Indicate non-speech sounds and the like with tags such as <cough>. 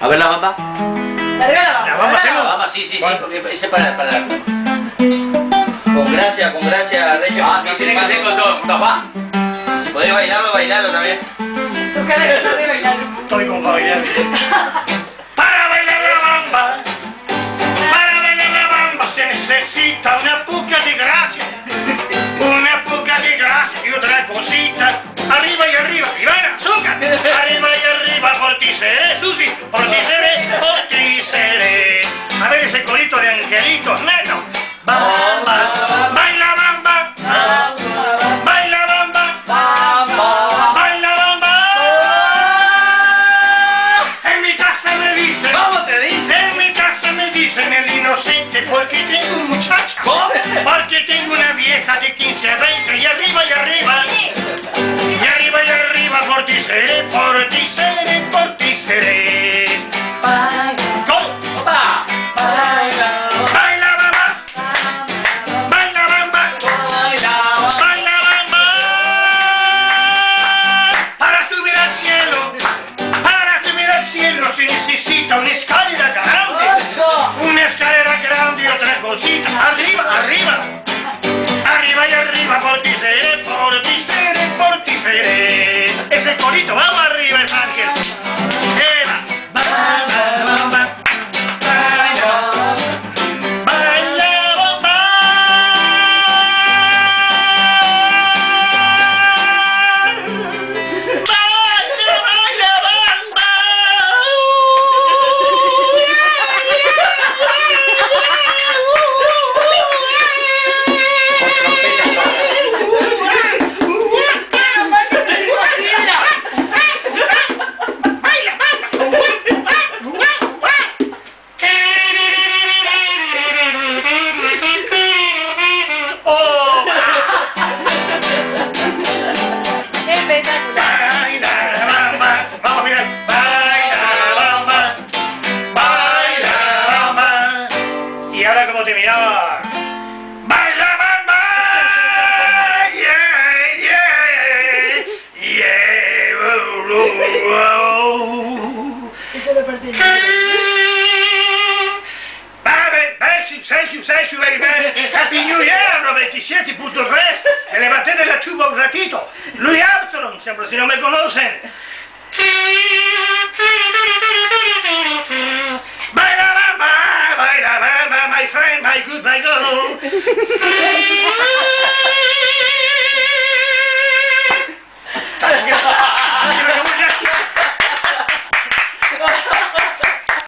A ver la bamba. La bamba. La bamba, La bamba, sí, sí, sí, ese para, para la... Con gracia, con gracia, Recho. Ah, sí, tiene que ser con todo, va. Si podés bailarlo, bailalo también. Tu cara que está de bailar. Estoy con para bailar. <laughs> ese corito de angelitos, neto. Bamba, baila bamba, baila bamba, baila bamba. En mi casa me dicen, ¿Cómo te dice? en mi casa me dicen el inocente porque tengo un muchacho. Porque tengo una vieja de 15 a 20 y arriba y arriba. Y arriba y arriba por ti seré, por ti seré, seré. Ese corito, vamos arriba, es Espectacular. Vamos, mira. Baila. Baila. Y ahora como te miraba. Baila, bamba. Yeah, yeah, yeah. Lo perdí. Vabbè, Bexi, thank you, thank you very much. Happy New Year, 97.3. Me levanté tuvo un ratito. Louis Armstrong, siempre si no me conocen. Bye, bye, bye, bye, bye, bye, my friend, my good, my girl.